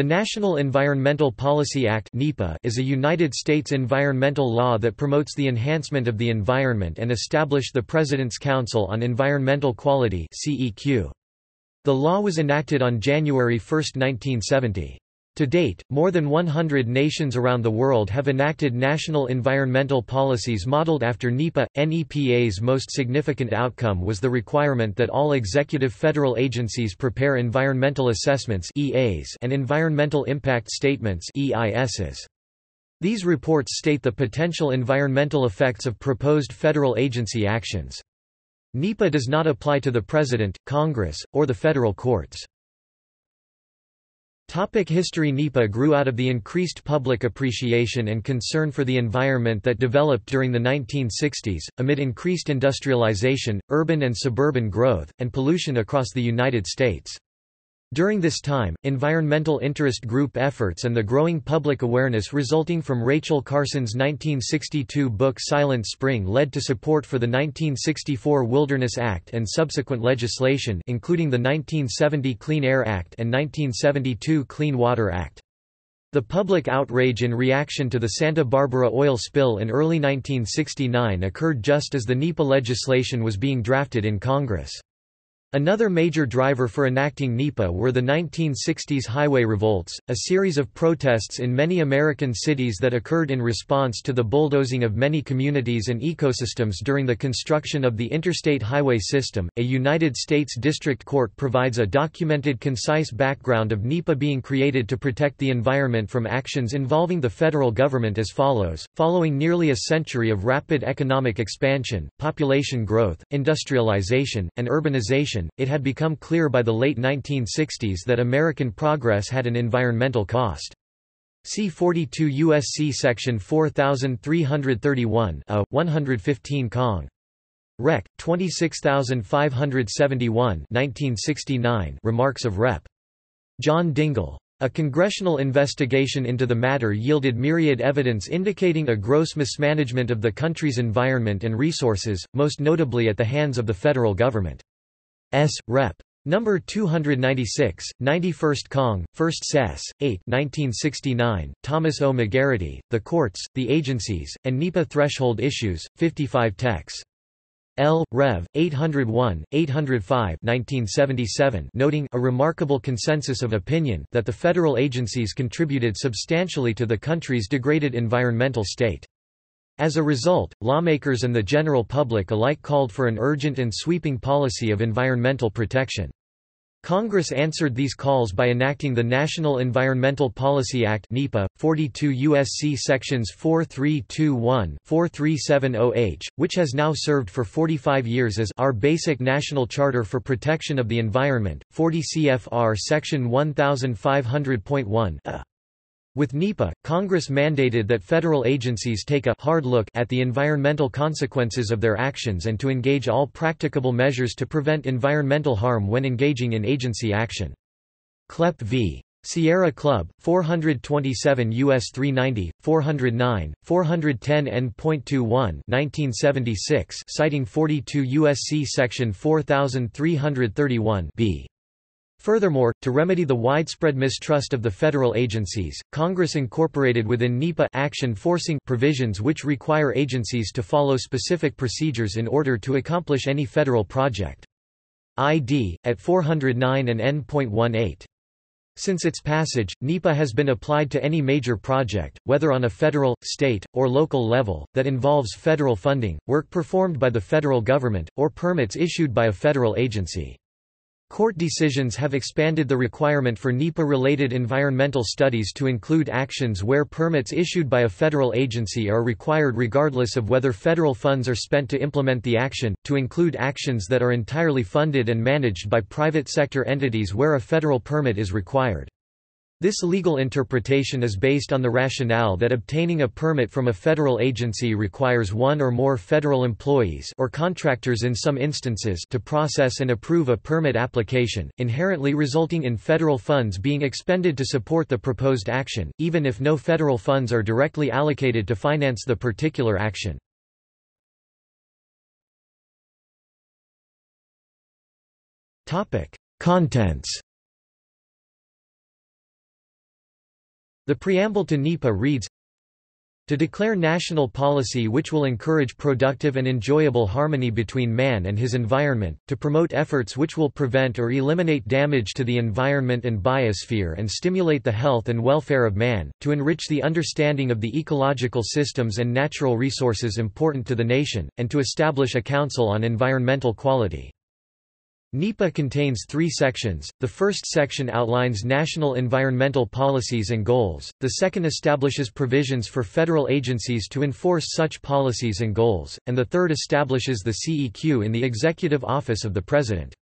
The National Environmental Policy Act is a United States environmental law that promotes the enhancement of the environment and established the President's Council on Environmental Quality The law was enacted on January 1, 1970. To date, more than 100 nations around the world have enacted national environmental policies modeled after NEPA. NEPA's most significant outcome was the requirement that all executive federal agencies prepare environmental assessments (EAs) and environmental impact statements (EISs). These reports state the potential environmental effects of proposed federal agency actions. NEPA does not apply to the President, Congress, or the federal courts. Topic history NEPA grew out of the increased public appreciation and concern for the environment that developed during the 1960s, amid increased industrialization, urban and suburban growth, and pollution across the United States. During this time, environmental interest group efforts and the growing public awareness resulting from Rachel Carson's 1962 book Silent Spring led to support for the 1964 Wilderness Act and subsequent legislation including the 1970 Clean Air Act and 1972 Clean Water Act. The public outrage in reaction to the Santa Barbara oil spill in early 1969 occurred just as the NEPA legislation was being drafted in Congress. Another major driver for enacting NEPA were the 1960s highway revolts, a series of protests in many American cities that occurred in response to the bulldozing of many communities and ecosystems during the construction of the interstate highway system. A United States District Court provides a documented concise background of NEPA being created to protect the environment from actions involving the federal government as follows. Following nearly a century of rapid economic expansion, population growth, industrialization, and urbanization, it had become clear by the late 1960s that American progress had an environmental cost. See 42 U.S.C. Section 4331 a, 115 Cong. Rec. 26571 1969 Remarks of Rep. John Dingell. A congressional investigation into the matter yielded myriad evidence indicating a gross mismanagement of the country's environment and resources, most notably at the hands of the federal government. S. Rep. Number 296, 91st Cong, 1st Sess. 8 1969, Thomas O. McGarity, The Courts, the Agencies, and NEPA Threshold Issues, 55 Tex. L. Rev. 801, 805 1977, noting a remarkable consensus of opinion that the federal agencies contributed substantially to the country's degraded environmental state. As a result, lawmakers and the general public alike called for an urgent and sweeping policy of environmental protection. Congress answered these calls by enacting the National Environmental Policy Act (NEPA), 42 USC sections 4321-4370H, which has now served for 45 years as our basic national charter for protection of the environment, 40 CFR section 1500.1 a. Uh, With NEPA, Congress mandated that federal agencies take a hard look at the environmental consequences of their actions and to engage all practicable measures to prevent environmental harm when engaging in agency action. Kleppe v. Sierra Club, 427 U.S. 390, 409, 410 N.21 1976 citing 42 U.S.C. Section 4331 b. Furthermore, to remedy the widespread mistrust of the federal agencies, Congress incorporated within NEPA action forcing provisions which require agencies to follow specific procedures in order to accomplish any federal project. ID, at 409 and N.18. Since its passage, NEPA has been applied to any major project, whether on a federal, state, or local level, that involves federal funding, work performed by the federal government, or permits issued by a federal agency. Court decisions have expanded the requirement for NEPA-related environmental studies to include actions where permits issued by a federal agency are required regardless of whether federal funds are spent to implement the action, to include actions that are entirely funded and managed by private sector entities where a federal permit is required. This legal interpretation is based on the rationale that obtaining a permit from a federal agency requires one or more federal employees or contractors in some instances to process and approve a permit application, inherently resulting in federal funds being expended to support the proposed action, even if no federal funds are directly allocated to finance the particular action. Contents The preamble to NEPA reads, to declare national policy which will encourage productive and enjoyable harmony between man and his environment, to promote efforts which will prevent or eliminate damage to the environment and biosphere and stimulate the health and welfare of man, to enrich the understanding of the ecological systems and natural resources important to the nation, and to establish a council on environmental quality. NEPA contains three sections, the first section outlines national environmental policies and goals, the second establishes provisions for federal agencies to enforce such policies and goals, and the third establishes the CEQ in the Executive Office of the President.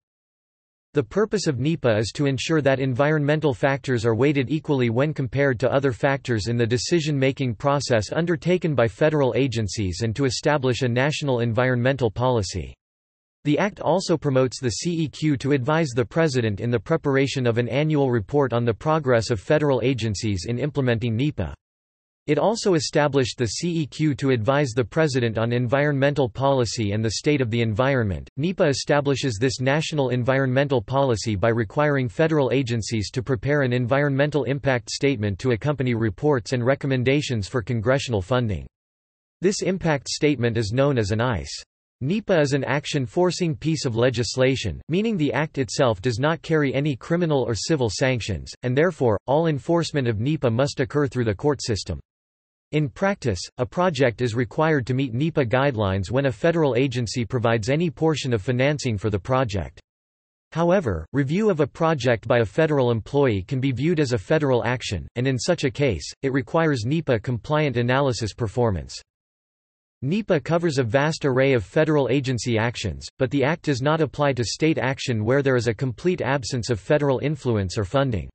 The purpose of NEPA is to ensure that environmental factors are weighted equally when compared to other factors in the decision-making process undertaken by federal agencies and to establish a national environmental policy. The Act also promotes the CEQ to advise the President in the preparation of an annual report on the progress of federal agencies in implementing NEPA. It also established the CEQ to advise the President on environmental policy and the state of the environment. NEPA establishes this national environmental policy by requiring federal agencies to prepare an environmental impact statement to accompany reports and recommendations for congressional funding. This impact statement is known as an EIS. NEPA is an action-forcing piece of legislation, meaning the act itself does not carry any criminal or civil sanctions, and therefore, all enforcement of NEPA must occur through the court system. In practice, a project is required to meet NEPA guidelines when a federal agency provides any portion of financing for the project. However, review of a project by a federal employee can be viewed as a federal action, and in such a case, it requires NEPA-compliant analysis performance. NEPA covers a vast array of federal agency actions, but the Act does not apply to state action where there is a complete absence of federal influence or funding.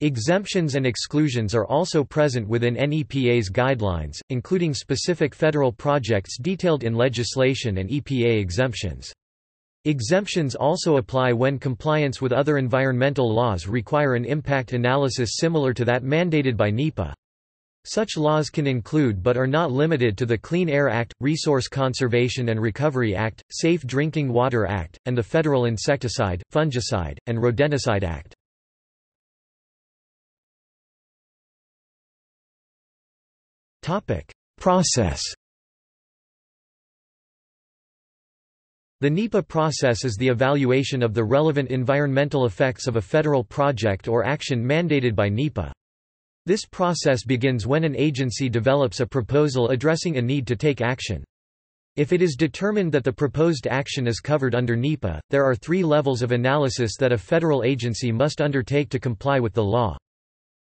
Exemptions and exclusions are also present within NEPA's guidelines, including specific federal projects detailed in legislation and EPA exemptions. Exemptions also apply when compliance with other environmental laws require an impact analysis similar to that mandated by NEPA. Such laws can include but are not limited to the Clean Air Act, Resource Conservation and Recovery Act, Safe Drinking Water Act, and the Federal Insecticide, Fungicide, and Rodenticide Act. Process The NEPA process is the evaluation of the relevant environmental effects of a federal project or action mandated by NEPA. This process begins when an agency develops a proposal addressing a need to take action. If it is determined that the proposed action is covered under NEPA, there are three levels of analysis that a federal agency must undertake to comply with the law.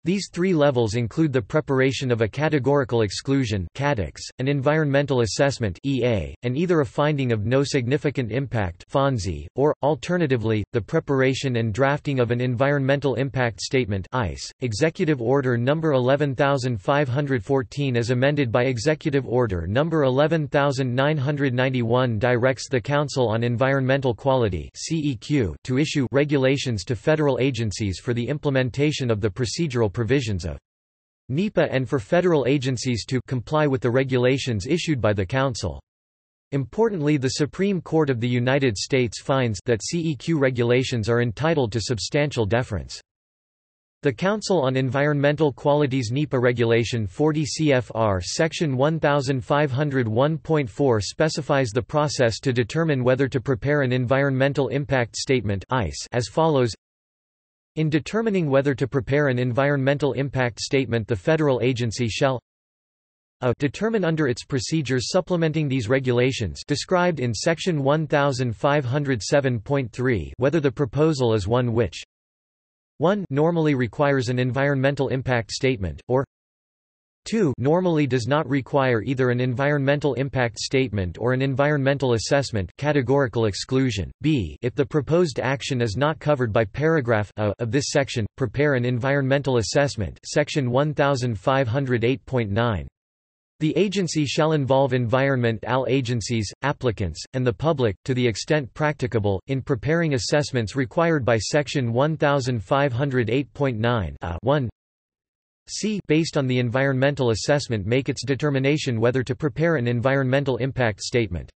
These three levels include the preparation of a categorical exclusion an environmental assessment and either a finding of no significant impact or, alternatively, the preparation and drafting of an environmental impact statement. Executive Order No. 11514 as amended by Executive Order No. 11991 directs the Council on Environmental Quality to issue regulations to federal agencies for the implementation of the procedural provisions of NEPA and for federal agencies to comply with the regulations issued by the Council. Importantly the Supreme Court of the United States finds that CEQ regulations are entitled to substantial deference. The Council on Environmental Quality's NEPA Regulation 40 CFR Section 1501.4 specifies the process to determine whether to prepare an Environmental Impact Statement as follows in determining whether to prepare an environmental impact statement the federal agency shall a determine under its procedures supplementing these regulations described in section 1507.3 whether the proposal is one which 1 normally requires an environmental impact statement, or 2 normally does not require either an environmental impact statement or an environmental assessment categorical exclusion. B if the proposed action is not covered by paragraph a of this section, prepare an environmental assessment section 1508.9. The agency shall involve environment AL agencies, applicants, and the public, to the extent practicable, in preparing assessments required by Section 1508.9 1 C based on the environmental assessment make its determination whether to prepare an environmental impact statement.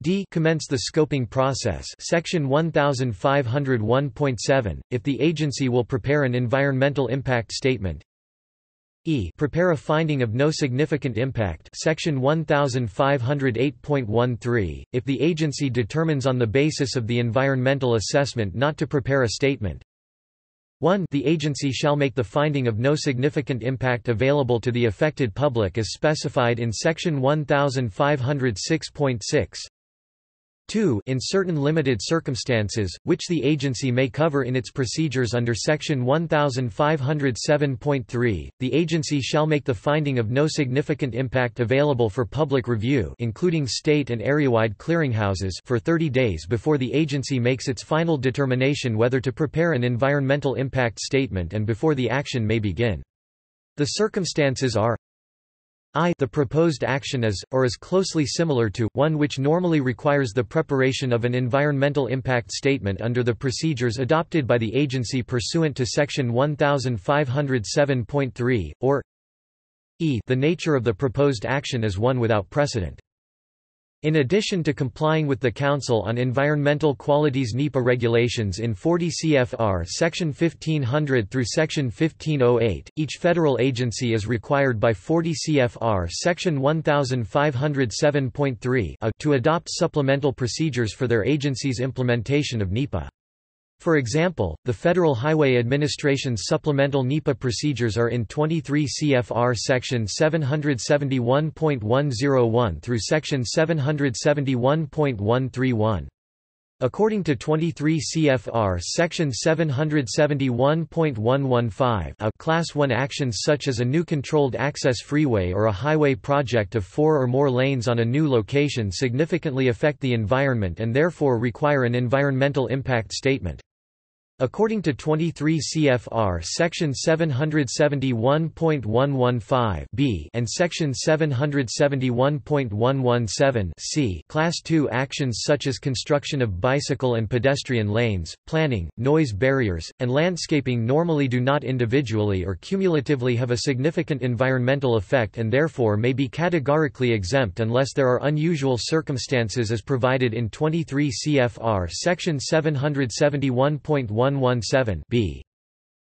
D commence the scoping process. Section 1501.7 if the agency will prepare an environmental impact statement. E prepare a finding of no significant impact. Section 1508.13, if the agency determines on the basis of the environmental assessment not to prepare a statement 1 The agency shall make the finding of no significant impact available to the affected public as specified in section 1506.6 2 in certain limited circumstances, which the agency may cover in its procedures under Section 1507.3, the agency shall make the finding of no significant impact available for public review including state and area-wide clearinghouses for 30 days before the agency makes its final determination whether to prepare an environmental impact statement and before the action may begin. The circumstances are I the proposed action is, or is closely similar to, one which normally requires the preparation of an environmental impact statement under the procedures adopted by the agency pursuant to Section 1507.3, or e the nature of the proposed action is one without precedent. In addition to complying with the Council on Environmental Quality's NEPA regulations in 40 CFR Section 1500 through Section 1508, each federal agency is required by 40 CFR Section 1507.3 to adopt supplemental procedures for their agency's implementation of NEPA. For example, the Federal Highway Administration's supplemental NEPA procedures are in 23 CFR Section 771.101 through Section 771.131. According to 23 CFR Section 771.115 a Class 1 actions such as a new controlled access freeway or a highway project of four or more lanes on a new location significantly affect the environment and therefore require an environmental impact statement. According to 23 CFR Section 771.115 b and Section 771.117 c. Class II actions such as construction of bicycle and pedestrian lanes, planning, noise barriers, and landscaping normally do not individually or cumulatively have a significant environmental effect and therefore may be categorically exempt unless there are unusual circumstances as provided in 23 CFR Section 771.1 117 b.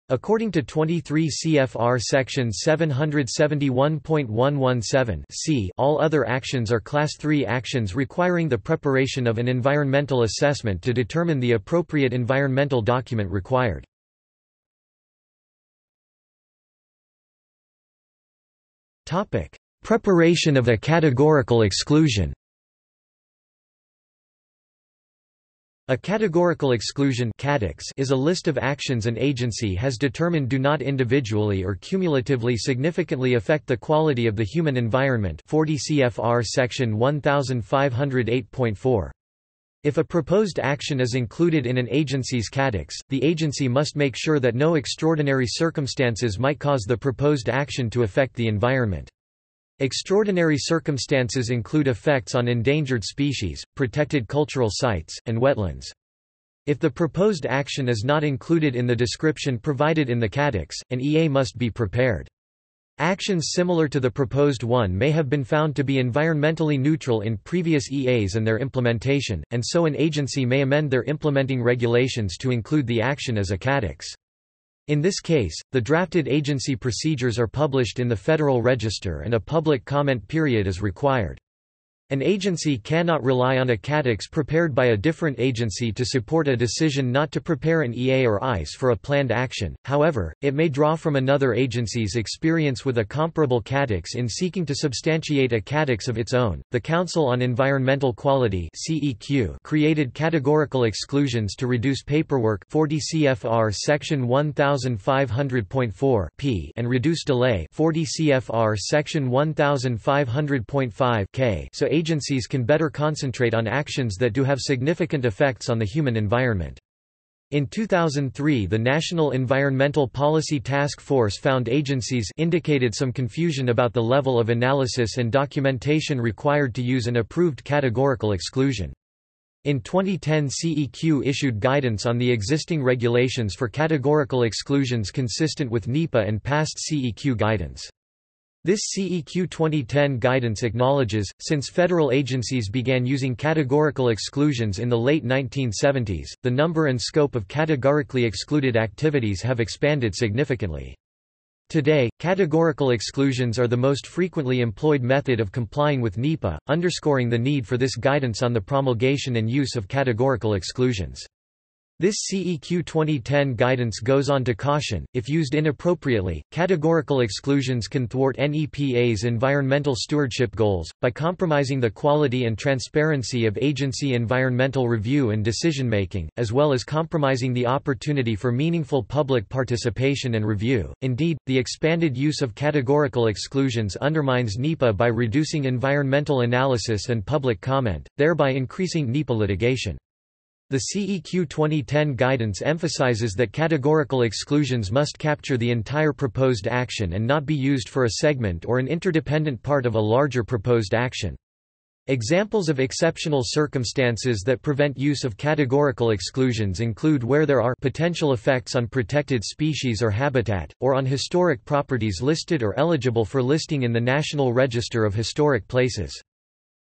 According to 23 CFR section 771.117 c, all other actions are class 3 actions requiring the preparation of an environmental assessment to determine the appropriate environmental document required. Topic: Preparation of a categorical exclusion. A categorical exclusion is a list of actions an agency has determined do not individually or cumulatively significantly affect the quality of the human environment 40 CFR section 1508.4. If a proposed action is included in an agency's CATEX, the agency must make sure that no extraordinary circumstances might cause the proposed action to affect the environment. Extraordinary circumstances include effects on endangered species, protected cultural sites, and wetlands. If the proposed action is not included in the description provided in the CATEX, an EA must be prepared. Actions similar to the proposed one may have been found to be environmentally neutral in previous EAs and their implementation, and so an agency may amend their implementing regulations to include the action as a CATEX. In this case, the drafted agency procedures are published in the Federal Register and a public comment period is required. An agency cannot rely on a CATEX prepared by a different agency to support a decision not to prepare an EA or EIS for a planned action, however, it may draw from another agency's experience with a comparable CATEX in seeking to substantiate a CATEX of its own. The Council on Environmental Quality created categorical exclusions to reduce paperwork 40 CFR section 1500.4 p and reduce delay 40 CFR section 1500.5 k so agencies can better concentrate on actions that do have significant effects on the human environment. In 2003 the National Environmental Policy Task Force found agencies indicated some confusion about the level of analysis and documentation required to use an approved categorical exclusion. In 2010 CEQ issued guidance on the existing regulations for categorical exclusions consistent with NEPA and past CEQ guidance. This CEQ 2010 guidance acknowledges, since federal agencies began using categorical exclusions in the late 1970s, the number and scope of categorically excluded activities have expanded significantly. Today, categorical exclusions are the most frequently employed method of complying with NEPA, underscoring the need for this guidance on the promulgation and use of categorical exclusions. This CEQ 2010 guidance goes on to caution, if used inappropriately, categorical exclusions can thwart NEPA's environmental stewardship goals, by compromising the quality and transparency of agency environmental review and decision-making, as well as compromising the opportunity for meaningful public participation and review. Indeed, the expanded use of categorical exclusions undermines NEPA by reducing environmental analysis and public comment, thereby increasing NEPA litigation. The CEQ 2010 guidance emphasizes that categorical exclusions must capture the entire proposed action and not be used for a segment or an interdependent part of a larger proposed action. Examples of exceptional circumstances that prevent use of categorical exclusions include where there are potential effects on protected species or habitat, or on historic properties listed or eligible for listing in the National Register of Historic Places.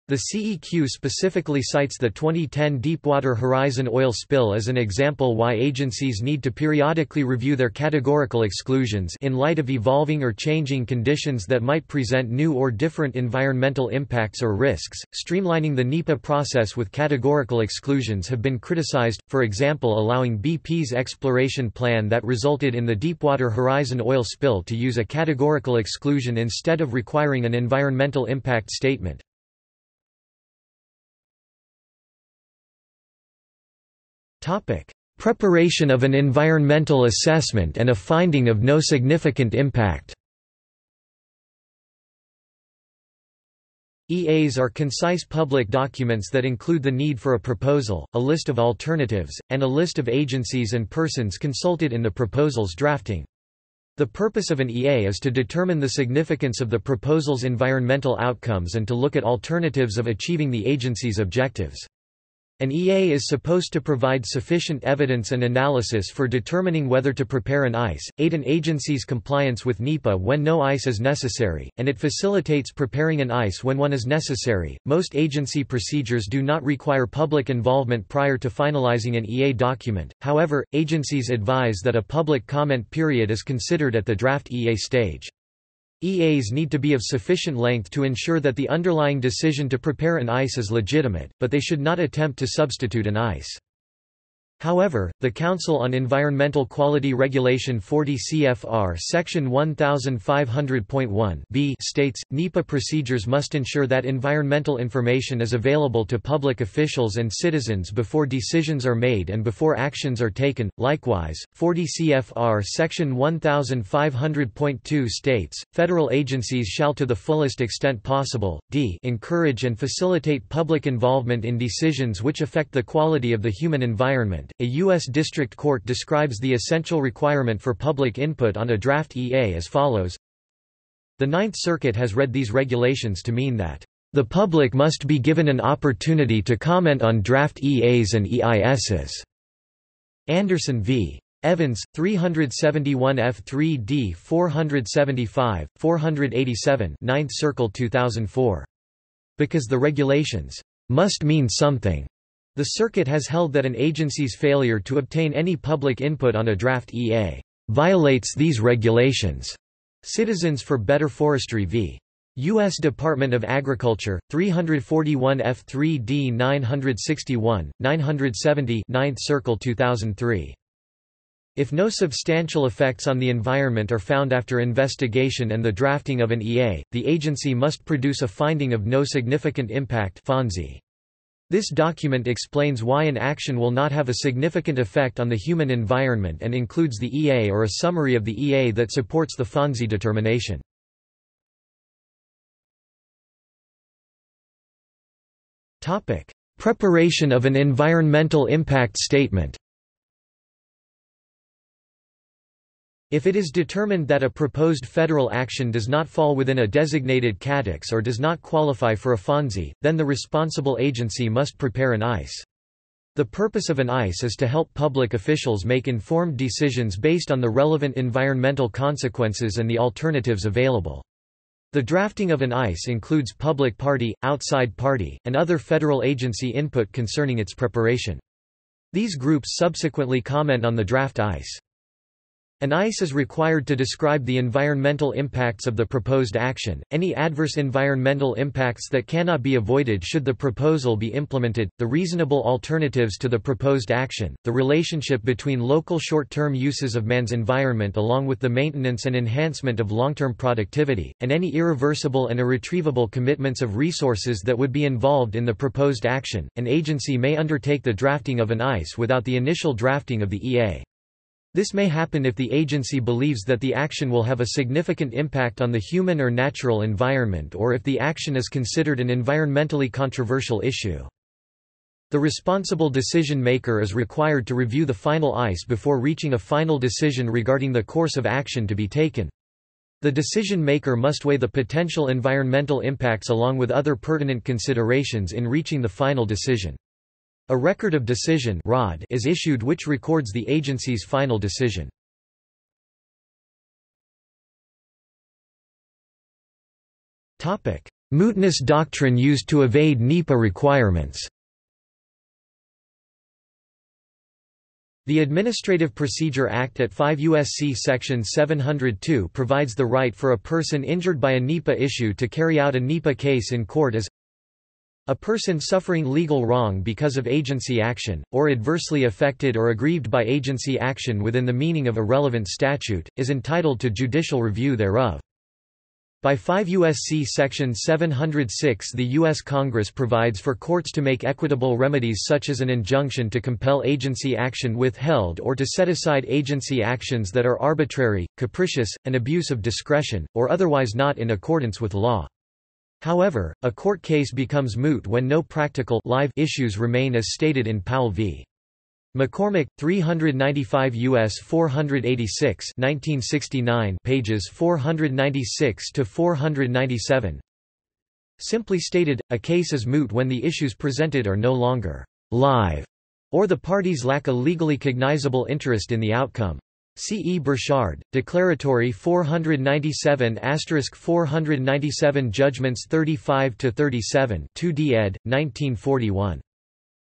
The CEQ specifically cites the 2010 Deepwater Horizon oil spill as an example why agencies need to periodically review their categorical exclusions in light of evolving or changing conditions that might present new or different environmental impacts or risks. Streamlining the NEPA process with categorical exclusions have been criticized, for example, allowing BP's exploration plan that resulted in the Deepwater Horizon oil spill to use a categorical exclusion instead of requiring an environmental impact statement. Preparation of an environmental assessment and a finding of no significant impact EAs are concise public documents that include the need for a proposal, a list of alternatives, and a list of agencies and persons consulted in the proposal's drafting. The purpose of an EA is to determine the significance of the proposal's environmental outcomes and to look at alternatives of achieving the agency's objectives. An EA is supposed to provide sufficient evidence and analysis for determining whether to prepare an EIS, aid an agency's compliance with NEPA when no EIS is necessary, and it facilitates preparing an EIS when one is necessary. Most agency procedures do not require public involvement prior to finalizing an EA document, however, agencies advise that a public comment period is considered at the draft EA stage. EAs need to be of sufficient length to ensure that the underlying decision to prepare an EIS is legitimate, but they should not attempt to substitute an EIS. However, the Council on Environmental Quality Regulation 40 CFR Section 1500.1 b states, NEPA procedures must ensure that environmental information is available to public officials and citizens before decisions are made and before actions are taken. Likewise, 40 CFR Section 1500.2 states, federal agencies shall to the fullest extent possible, d encourage and facilitate public involvement in decisions which affect the quality of the human environment a U.S. District Court describes the essential requirement for public input on a draft EA as follows. The Ninth Circuit has read these regulations to mean that, "...the public must be given an opportunity to comment on draft EAs and EISs." Anderson v. Evans, 371 F3D 475, 487 9th Circle 2004. Because the regulations must mean something. The circuit has held that an agency's failure to obtain any public input on a draft EA violates these regulations. Citizens for Better Forestry v. U.S. Department of Agriculture, 341 F3D 961, 970 9th Circle 2003. If no substantial effects on the environment are found after investigation and the drafting of an EA, the agency must produce a finding of no significant impact FONSI. This document explains why an action will not have a significant effect on the human environment and includes the EA or a summary of the EA that supports the FONSI determination. Preparation of an environmental impact statement If it is determined that a proposed federal action does not fall within a designated CATEX or does not qualify for a FONSI, then the responsible agency must prepare an EIS. The purpose of an EIS is to help public officials make informed decisions based on the relevant environmental consequences and the alternatives available. The drafting of an EIS includes public party, outside party, and other federal agency input concerning its preparation. These groups subsequently comment on the draft EIS. An EIS is required to describe the environmental impacts of the proposed action, any adverse environmental impacts that cannot be avoided should the proposal be implemented, the reasonable alternatives to the proposed action, the relationship between local short-term uses of man's environment along with the maintenance and enhancement of long-term productivity, and any irreversible and irretrievable commitments of resources that would be involved in the proposed action. An agency may undertake the drafting of an EIS without the initial drafting of the EA. This may happen if the agency believes that the action will have a significant impact on the human or natural environment or if the action is considered an environmentally controversial issue. The responsible decision maker is required to review the final EIS before reaching a final decision regarding the course of action to be taken. The decision maker must weigh the potential environmental impacts along with other pertinent considerations in reaching the final decision. A Record of Decision is issued which records the agency's final decision. Mootness doctrine used to evade NEPA requirements The Administrative Procedure Act at 5 U.S.C. Section 702 provides the right for a person injured by a NEPA issue to carry out a NEPA case in court as a person suffering legal wrong because of agency action, or adversely affected or aggrieved by agency action within the meaning of a relevant statute, is entitled to judicial review thereof. By 5 U.S.C. Section 706 the U.S. Congress provides for courts to make equitable remedies such as an injunction to compel agency action withheld or to set aside agency actions that are arbitrary, capricious, an abuse of discretion, or otherwise not in accordance with law. However, a court case becomes moot when no practical live issues remain as stated in Powell v. McCormack, 395 U.S. 486 1969 pages 496–497 Simply stated, a case is moot when the issues presented are no longer «live» or the parties lack a legally cognizable interest in the outcome. C. E. Borchard, Declaratory 497 497 Judgments 35–37 2d ed. 1941.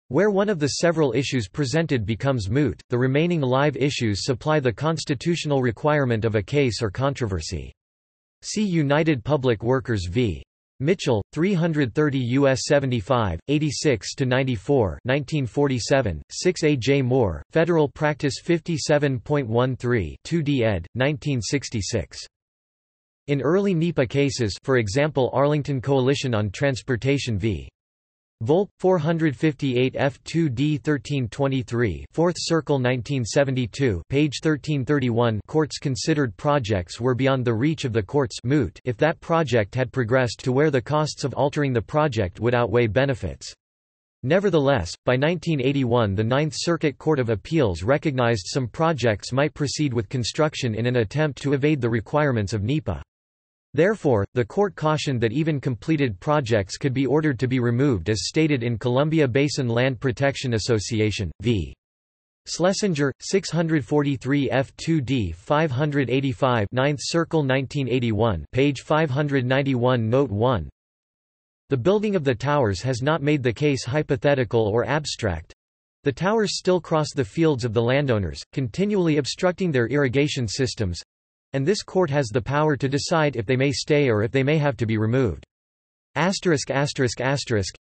Where one of the several issues presented becomes moot, the remaining live issues supply the constitutional requirement of a case or controversy. See United Public Workers v. Mitchell, 330 U.S. 75, 86–94 1947, 6 A. J. Moore, Federal Practice 57.13 2d ed., 1966. In early NEPA cases for example Arlington Coalition on Transportation v. Volpe 458 F2D 1323 4th Circle 1972 page 1331 courts considered projects were beyond the reach of the courts moot if that project had progressed to where the costs of altering the project would outweigh benefits. Nevertheless, by 1981 the Ninth Circuit Court of Appeals recognized some projects might proceed with construction in an attempt to evade the requirements of NEPA. Therefore, the court cautioned that even completed projects could be ordered to be removed as stated in Columbia Basin Land Protection Association, v. Schlesinger, 643 F2D 585 9th Circle 1981 page 591 Note 1 The building of the towers has not made the case hypothetical or abstract. The towers still cross the fields of the landowners, continually obstructing their irrigation systems, and this court has the power to decide if they may stay or if they may have to be removed. Asterisk asterisk asterisk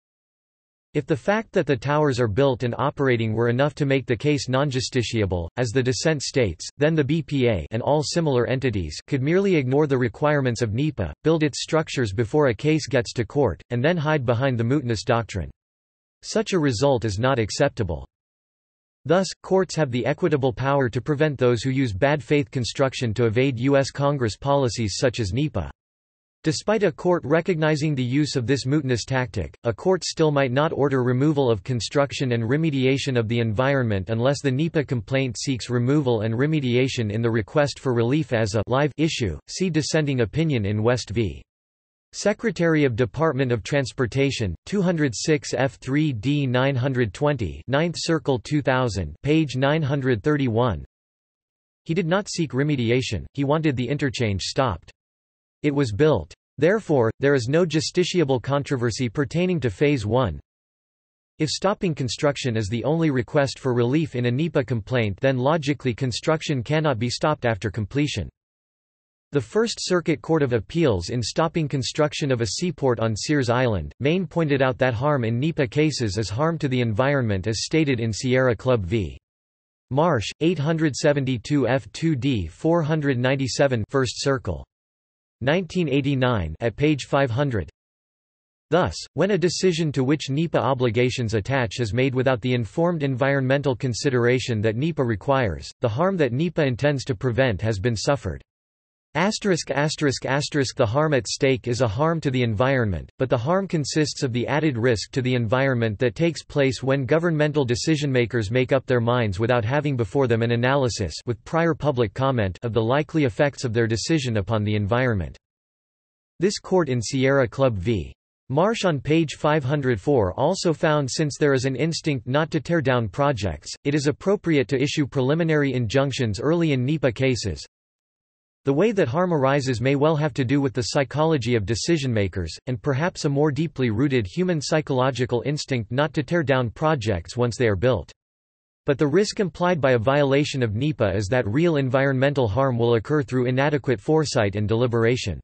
if the fact that the towers are built and operating were enough to make the case non-justiciable, as the dissent states, then the BPA and all similar entities could merely ignore the requirements of NEPA, build its structures before a case gets to court, and then hide behind the mootness doctrine. Such a result is not acceptable. Thus, courts have the equitable power to prevent those who use bad faith construction to evade U.S. Congress policies such as NEPA. Despite a court recognizing the use of this mootness tactic, a court still might not order removal of construction and remediation of the environment unless the NEPA complaint seeks removal and remediation in the request for relief as a live issue. See dissenting opinion in West v. Secretary of Department of Transportation, 206 F3D 920 9th Circle 2000 page 931 He did not seek remediation, he wanted the interchange stopped. It was built. Therefore, there is no justiciable controversy pertaining to Phase 1. If stopping construction is the only request for relief in a NEPA complaint then logically construction cannot be stopped after completion. The First Circuit Court of Appeals in stopping construction of a seaport on Sears Island, Maine pointed out that harm in NEPA cases is harm to the environment as stated in Sierra Club v. Marsh, 872 F2D 497 First Circle. 1989 at page 500. Thus, when a decision to which NEPA obligations attach is made without the informed environmental consideration that NEPA requires, the harm that NEPA intends to prevent has been suffered. Asterisk asterisk asterisk the harm at stake is a harm to the environment, but the harm consists of the added risk to the environment that takes place when governmental decision-makers make up their minds without having before them an analysis with prior public comment of the likely effects of their decision upon the environment. This court in Sierra Club v. Marsh on page 504 also found since there is an instinct not to tear down projects, it is appropriate to issue preliminary injunctions early in NEPA cases. The way that harm arises may well have to do with the psychology of decision-makers, and perhaps a more deeply rooted human psychological instinct not to tear down projects once they are built. But the risk implied by a violation of NEPA is that real environmental harm will occur through inadequate foresight and deliberation.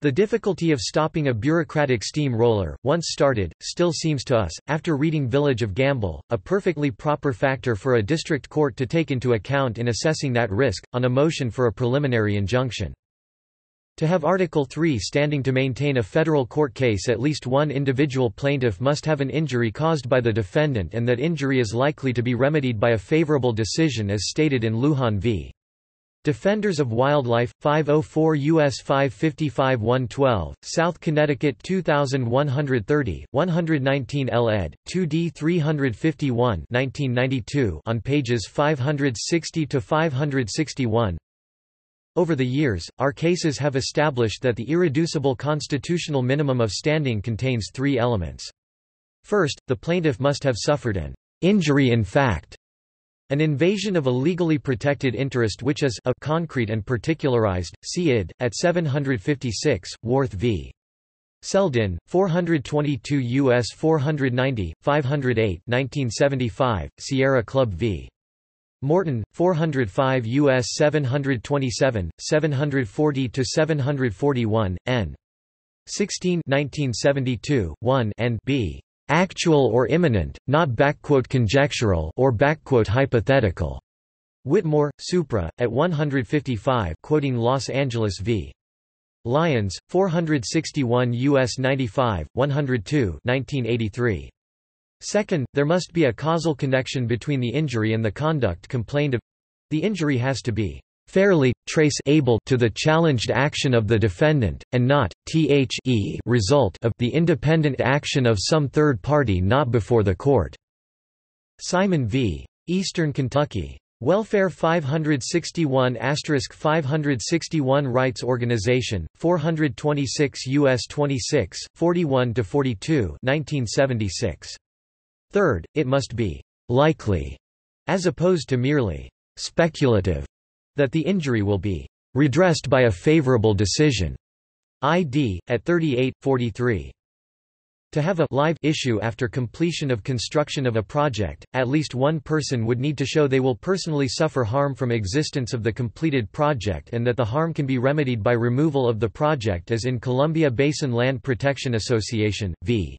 The difficulty of stopping a bureaucratic steamroller, once started, still seems to us, after reading Village of Gambell, a perfectly proper factor for a district court to take into account in assessing that risk, on a motion for a preliminary injunction. To have Article 3 standing to maintain a federal court case at least one individual plaintiff must have an injury caused by the defendant and that injury is likely to be remedied by a favorable decision as stated in Lujan v. Defenders of Wildlife, 504 U.S. 555 112, South Connecticut 2130, 119 L. ed., 2d 351 1992 on pages 560–561 Over the years, our cases have established that the irreducible constitutional minimum of standing contains three elements. First, the plaintiff must have suffered an injury in fact an invasion of a legally protected interest which is a concrete and particularized, see id. at 756, Warth v. Seldin, 422 U.S. 490, 508 1975, Sierra Club v. Morton, 405 U.S. 727, 740–741, n. 16 1972, 1 and b actual or imminent, not backquote conjectural or backquote hypothetical. Whitmore, Supra, at 155 quoting Los Angeles v. Lyons, 461 U.S. 95, 102 1983. Second, there must be a causal connection between the injury and the conduct complained of. The injury has to be fairly, trace able to the challenged action of the defendant, and not, the result of the independent action of some third party not before the court." Simon v. Eastern Kentucky. Welfare 561 asterisk 561 Rights Organization, 426 U.S. 26, 41–42 1976. Third, it must be «likely» as opposed to merely «speculative» that the injury will be redressed by a favorable decision. ID, at 38, 43. To have a live issue after completion of construction of a project, at least one person would need to show they will personally suffer harm from existence of the completed project and that the harm can be remedied by removal of the project as in Columbia Basin Land Protection Association, v.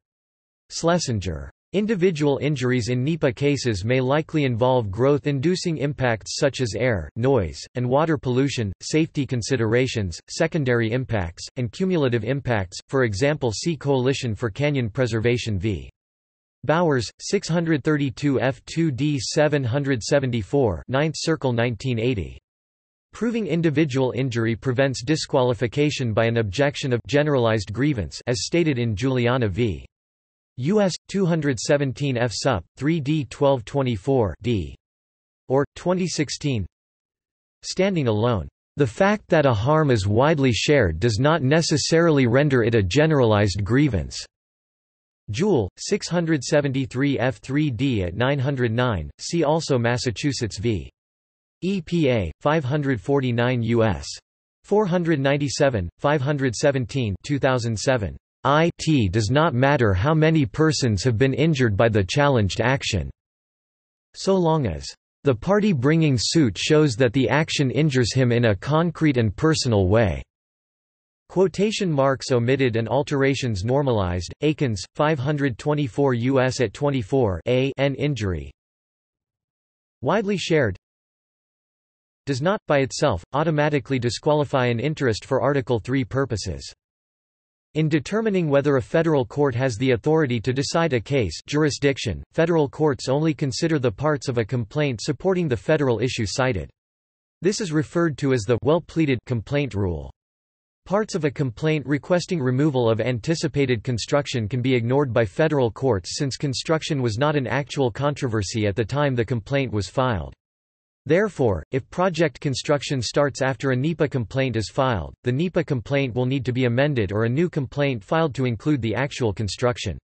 Schlesinger. Individual injuries in NEPA cases may likely involve growth-inducing impacts such as air, noise, and water pollution, safety considerations, secondary impacts, and cumulative impacts, for example see Coalition for Canyon Preservation v. Bowers, 632 F2D 774 9th Circle 1980. Proving individual injury prevents disqualification by an objection of generalized grievance as stated in Juliana v. US 217 F sup 3D 1224 D or 2016 Standing alone the fact that a harm is widely shared does not necessarily render it a generalized grievance. Jewell, 673 F3D at 909, see also Massachusetts v. EPA, 549 U.S. 497, 517 2007. It does not matter how many persons have been injured by the challenged action, so long as the party bringing suit shows that the action injures him in a concrete and personal way. Quotation marks omitted and alterations normalized. Akins, 524 U.S. at 24 a n injury. Widely shared does not, by itself, automatically disqualify an interest for Article 3 purposes. In determining whether a federal court has the authority to decide a case jurisdiction, federal courts only consider the parts of a complaint supporting the federal issue cited. This is referred to as the well-pleaded complaint rule. Parts of a complaint requesting removal of anticipated construction can be ignored by federal courts since construction was not an actual controversy at the time the complaint was filed. Therefore, if project construction starts after a NEPA complaint is filed, the NEPA complaint will need to be amended or a new complaint filed to include the actual construction.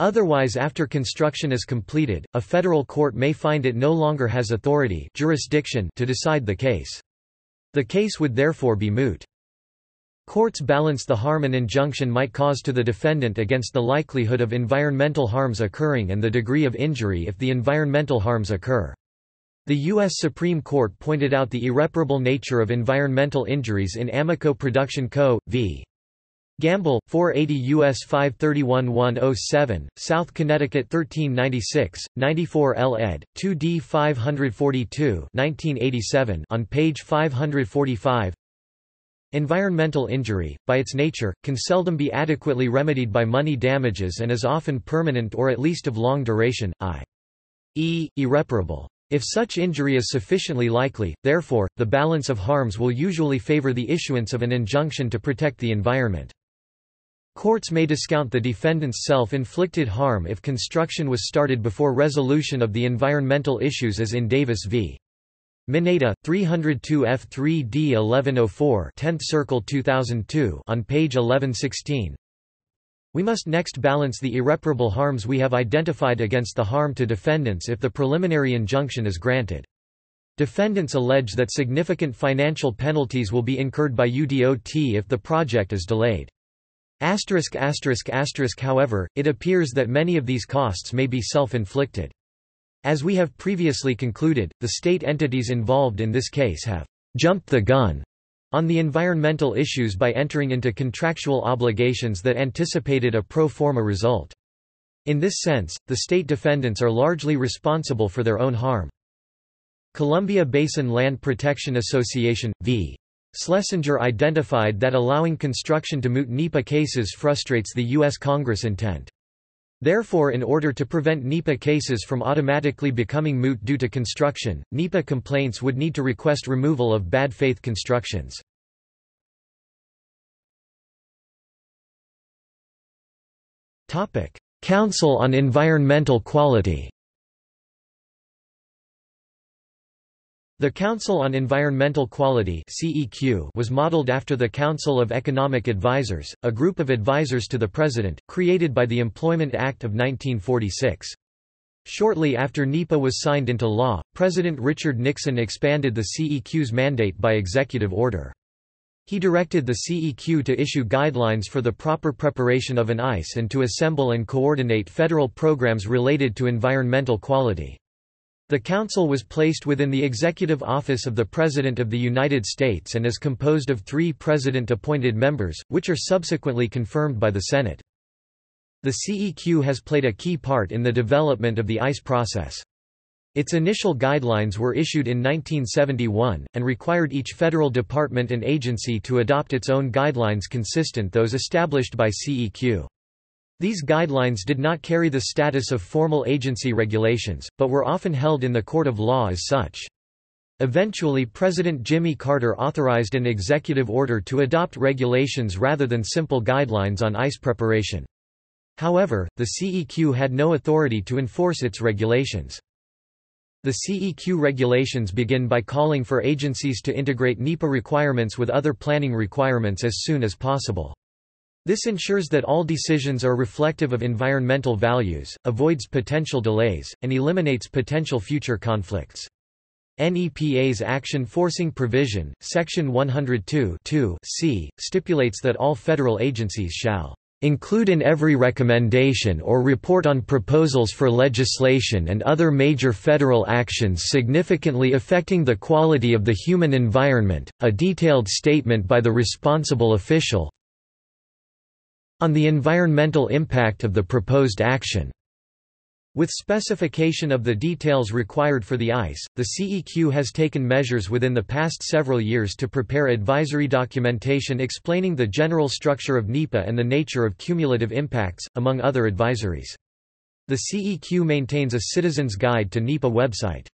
Otherwise after construction is completed, a federal court may find it no longer has authority jurisdiction to decide the case. The case would therefore be moot. Courts balance the harm an injunction might cause to the defendant against the likelihood of environmental harms occurring and the degree of injury if the environmental harms occur. The U.S. Supreme Court pointed out the irreparable nature of environmental injuries in Amoco Production Co. v. Gambell, 480 U.S. 531-107, South Connecticut 1396, 94 L. ed., 2d 542 1987 on page 545 Environmental injury, by its nature, can seldom be adequately remedied by money damages and is often permanent or at least of long duration, i.e., irreparable. If such injury is sufficiently likely, therefore, the balance of harms will usually favor the issuance of an injunction to protect the environment. Courts may discount the defendant's self-inflicted harm if construction was started before resolution of the environmental issues as in Davis v. Mineta, 302 F3D 1104 10th Circle 2002 on page 1116 We must next balance the irreparable harms we have identified against the harm to defendants if the preliminary injunction is granted. Defendants allege that significant financial penalties will be incurred by UDOT if the project is delayed. Asterisk asterisk asterisk however, it appears that many of these costs may be self-inflicted. As we have previously concluded, the state entities involved in this case have jumped the gun on the environmental issues by entering into contractual obligations that anticipated a pro forma result. In this sense, the state defendants are largely responsible for their own harm. Columbia Basin Land Protection Association, v. Schlesinger identified that allowing construction to moot NEPA cases frustrates the U.S. Congress intent. Therefore in order to prevent NEPA cases from automatically becoming moot due to construction, NEPA complaints would need to request removal of bad faith constructions. Council on Environmental Quality The Council on Environmental Quality was modeled after the Council of Economic Advisers, a group of advisers to the President, created by the Employment Act of 1946. Shortly after NEPA was signed into law, President Richard Nixon expanded the CEQ's mandate by executive order. He directed the CEQ to issue guidelines for the proper preparation of an EIS and to assemble and coordinate federal programs related to environmental quality. The Council was placed within the Executive Office of the President of the United States and is composed of three President-appointed members, which are subsequently confirmed by the Senate. The CEQ has played a key part in the development of the EIS process. Its initial guidelines were issued in 1971, and required each federal department and agency to adopt its own guidelines consistent those established by CEQ. These guidelines did not carry the status of formal agency regulations, but were often held in the court of law as such. Eventually President Jimmy Carter authorized an executive order to adopt regulations rather than simple guidelines on EIS preparation. However, the CEQ had no authority to enforce its regulations. The CEQ regulations begin by calling for agencies to integrate NEPA requirements with other planning requirements as soon as possible. This ensures that all decisions are reflective of environmental values, avoids potential delays, and eliminates potential future conflicts. NEPA's action forcing provision, section 102 c, stipulates that all federal agencies shall include in every recommendation or report on proposals for legislation and other major federal actions significantly affecting the quality of the human environment, a detailed statement by the responsible official on the environmental impact of the proposed action. With specification of the details required for the EIS, the CEQ has taken measures within the past several years to prepare advisory documentation explaining the general structure of NEPA and the nature of cumulative impacts, among other advisories. The CEQ maintains a Citizen's Guide to NEPA website.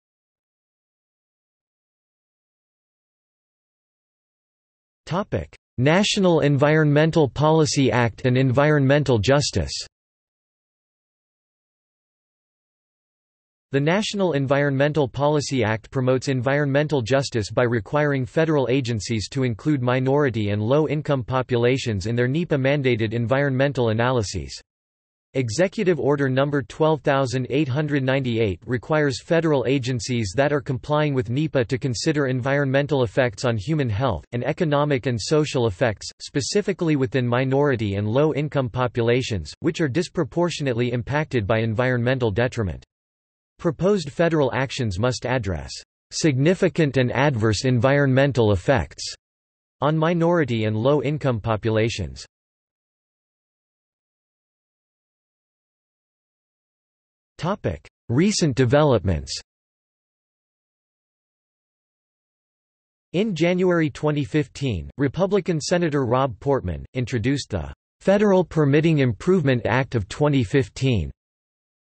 National Environmental Policy Act and Environmental Justice The National Environmental Policy Act promotes environmental justice by requiring federal agencies to include minority and low-income populations in their NEPA-mandated environmental analyses. Executive Order No. 12898 requires federal agencies that are complying with NEPA to consider environmental effects on human health, and economic and social effects, specifically within minority and low-income populations, which are disproportionately impacted by environmental detriment. Proposed federal actions must address significant and adverse environmental effects on minority and low-income populations. Recent developments. In January 2015, Republican Senator Rob Portman, introduced the Federal Permitting Improvement Act of 2015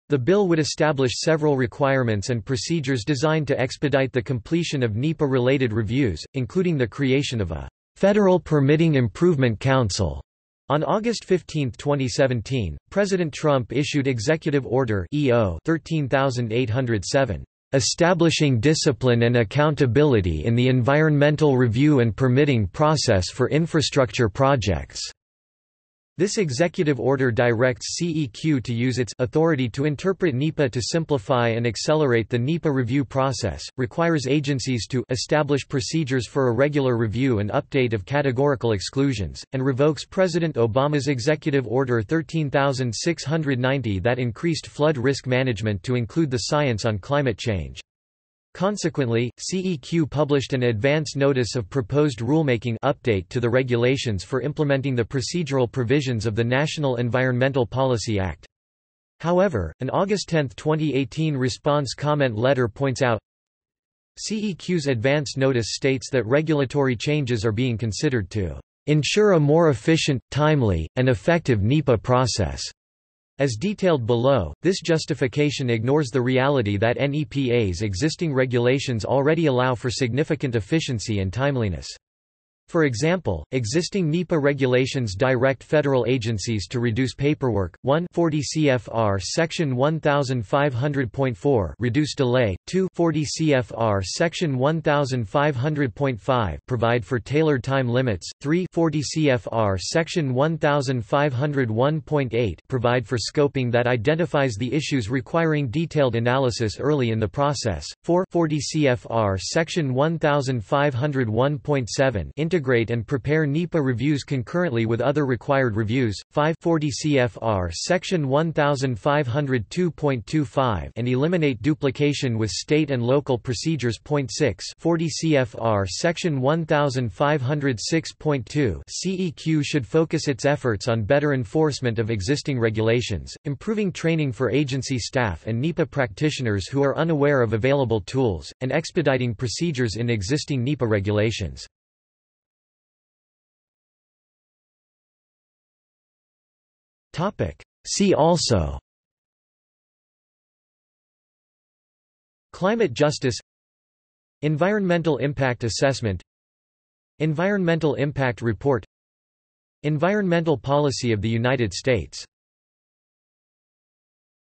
the bill would establish several requirements and procedures designed to expedite the completion of NEPA-related reviews, including the creation of a Federal Permitting Improvement Council. On August 15, 2017, President Trump issued Executive Order EO 13807, establishing discipline and accountability in the environmental review and permitting process for infrastructure projects. This executive order directs CEQ to use its authority to interpret NEPA to simplify and accelerate the NEPA review process, requires agencies to establish procedures for a regular review and update of categorical exclusions, and revokes President Obama's Executive Order 13690 that increased flood risk management to include the science on climate change. Consequently, CEQ published an advance notice of proposed rulemaking update to the regulations for implementing the procedural provisions of the National Environmental Policy Act. However, an August 10, 2018 response comment letter points out, CEQ's advance notice states that regulatory changes are being considered to ensure a more efficient, timely, and effective NEPA process. As detailed below, this justification ignores the reality that NEPA's existing regulations already allow for significant efficiency and timeliness. For example, existing NEPA regulations direct federal agencies to reduce paperwork. 1 40 CFR Section 1500.4 reduce delay. 2 40 CFR Section 1500.5 provide for tailored time limits. 3 40 CFR Section 1501.8 provide for scoping that identifies the issues requiring detailed analysis early in the process. 4 40 CFR Section 1501.7 integrate and prepare NEPA reviews concurrently with other required reviews. 540 CFR Section 1502.25 and eliminate duplication with state and local procedures. Point 6 40 CFR Section 1506.2 CEQ should focus its efforts on better enforcement of existing regulations, improving training for agency staff and NEPA practitioners who are unaware of available tools, and expediting procedures in existing NEPA regulations. See also Climate justice Environmental impact assessment Environmental impact report Environmental policy of the United States